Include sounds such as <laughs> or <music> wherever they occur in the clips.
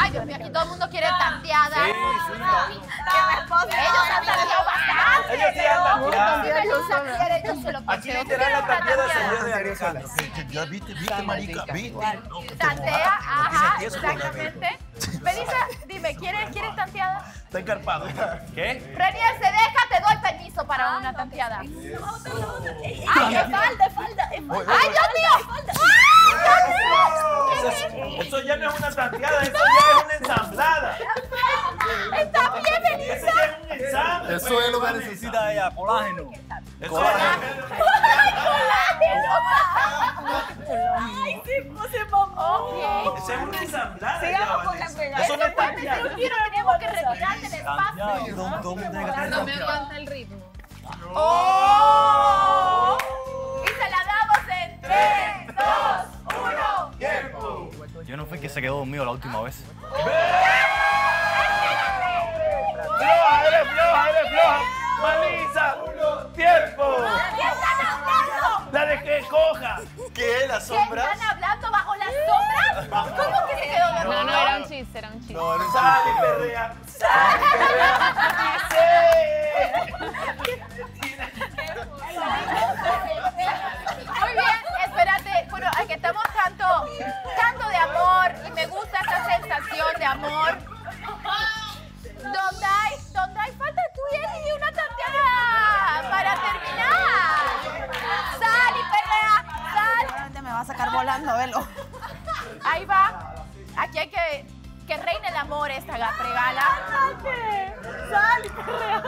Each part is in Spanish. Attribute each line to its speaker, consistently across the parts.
Speaker 1: Ay, Dios mío, aquí todo el mundo quiere tanteada.
Speaker 2: Sí,
Speaker 1: Ellos han tanteado bastante.
Speaker 2: Ellos sí han tanteado.
Speaker 1: Yo se lo
Speaker 2: Aquí literal la
Speaker 1: Quiero una
Speaker 2: tanteada se dio de Alejandro. Ya viste, viste, marica, viste.
Speaker 1: Tantea, ajá, exactamente. Melissa, dime, ¿quieres, ¿quieres tanteada?
Speaker 2: Está encarpado. ¿Qué?
Speaker 1: Renier, se deja, te doy permiso para una tanteada. ¡Ay, de falda, de falda! ¡Ay, Dios mío! ¡Ay,
Speaker 2: Eso,
Speaker 1: Dios mío!
Speaker 2: es- eso ya no es una tanteada, eso ya es una ensamblada.
Speaker 1: ¡Está bien!
Speaker 2: Eso ya es un ensamble.
Speaker 3: Eso es lo que necesita ella, colágeno.
Speaker 2: Eso es.
Speaker 1: ¡Ay, sí, pues se mamó!
Speaker 2: Eso es una ensamblada.
Speaker 4: Sigamos con la pegada.
Speaker 2: Eso no es
Speaker 1: Este
Speaker 2: tanteada.
Speaker 1: tiro tenemos que retirarte el espacio.
Speaker 3: ¿Dónde, dónde tiene que estar
Speaker 5: No me aguanta el ritmo.
Speaker 1: ¡Oh! 1.
Speaker 3: Yo no fui que se quedó dormido la última vez.
Speaker 2: Floja, eres floja, eres floja. Malisa, tiempo.
Speaker 1: ¿Qué están hablando?
Speaker 2: La de que coja.
Speaker 3: ¿Qué? ¿Las
Speaker 1: ¿Qué están hablando bajo las sombras? ¿Cómo que se quedó dormido?
Speaker 5: No, no, era un chiste, era un chiste.
Speaker 3: No, no
Speaker 2: Sal y perrea. Sal y
Speaker 1: Muy amor. ¿Dónde hay, dónde hay falta tú y una tanteada para terminar? Sal y perrea, sal.
Speaker 4: Me va a sacar volando, velo.
Speaker 1: Ahí va. Aquí hay que que reine el amor esta ga- pregala.
Speaker 4: Sal y perrea.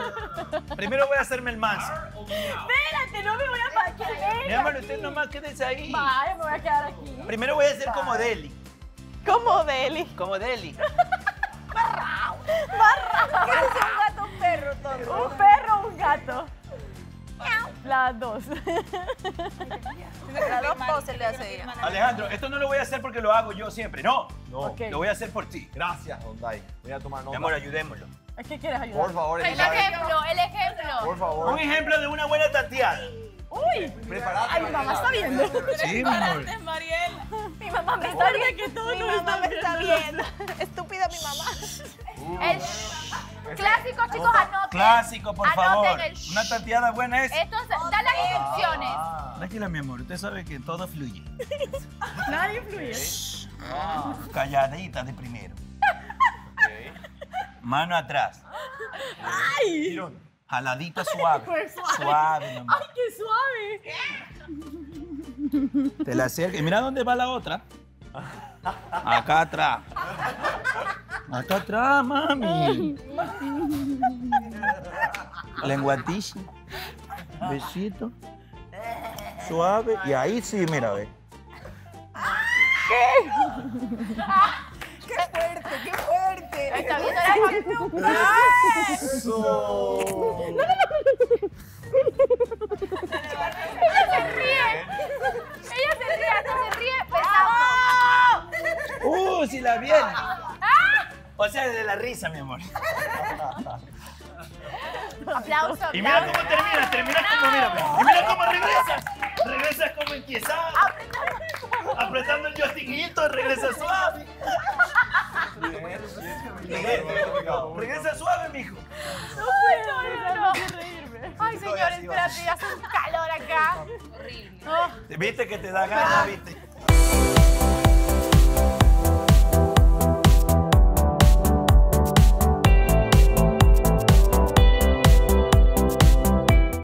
Speaker 2: Primero voy a hacerme el manso.
Speaker 4: Espérate, no me voy a pa- que
Speaker 2: Mi amor, usted nomás quédese ahí.
Speaker 4: Vaya, me voy a quedar aquí.
Speaker 2: Primero voy a hacer como Deli.
Speaker 4: Como Deli.
Speaker 2: Como Deli. <laughs>
Speaker 4: Barra. ¿Qué es un gato o un perro, tonto? Un perro o un gato. Las dos. Las dos poses le hace ella.
Speaker 2: Alejandro, esto no lo voy a hacer porque lo hago yo siempre. No.
Speaker 3: No.
Speaker 2: Lo voy a hacer por ti.
Speaker 3: Gracias, Honday. Voy a tomar
Speaker 2: Mi
Speaker 3: nota.
Speaker 2: amor, ayudémoslo.
Speaker 4: ¿A qué quieres ayudar?
Speaker 3: Por favor,
Speaker 1: El ejemplo, el ejemplo.
Speaker 3: Por
Speaker 2: Un
Speaker 3: favor.
Speaker 2: ejemplo de una buena tanteada.
Speaker 4: Uy.
Speaker 3: Prepárate.
Speaker 4: Ay, mi mamá está viendo.
Speaker 2: Sí, mi amor.
Speaker 4: Mi mamá me está viendo. que todo mi mamá me está viendo. Estúpida mi mamá.
Speaker 1: El clásico, chicos, anoten.
Speaker 2: Clásico, por
Speaker 1: Anoten
Speaker 2: favor.
Speaker 1: el
Speaker 2: Una tanteada buena es.
Speaker 1: Entonces, da las instrucciones.
Speaker 2: Tranquila, mi amor. Usted sabe que todo fluye. <laughs>
Speaker 4: Nadie influye.
Speaker 2: Calladita de primero. Mano atrás.
Speaker 4: ¡Ay!
Speaker 2: Jaladita suave.
Speaker 4: Pues suave.
Speaker 2: Suave, mi amor.
Speaker 4: ¡Ay, qué suave!
Speaker 2: Te la acerca. Y mira dónde va la otra. <laughs> Acá atrás. Acá atrás, mami. Lenguatishi. Besito. Suave. Y ahí sí, mira, ve.
Speaker 4: ¡Qué fuerte, qué fuerte!
Speaker 1: Está viendo la Ella se ríe. Ella se ríe, hasta se ríe. Besamos.
Speaker 2: ¡Uh, si la viene! <laughs> O sea, de la risa, mi amor. <laughs>
Speaker 1: Aplauso.
Speaker 2: Y mira
Speaker 1: aplauso.
Speaker 2: cómo termina, termina como, mira, y mira cómo regresa. Regresa como enquiesada. Apretando el joystickito, regresa suave. Regresa suave, mijo.
Speaker 4: No puedo, no.
Speaker 1: Ay, señores, espérate, ya hace un calor acá.
Speaker 5: Horrible.
Speaker 1: Oh,
Speaker 2: Viste que te da ganas, viste.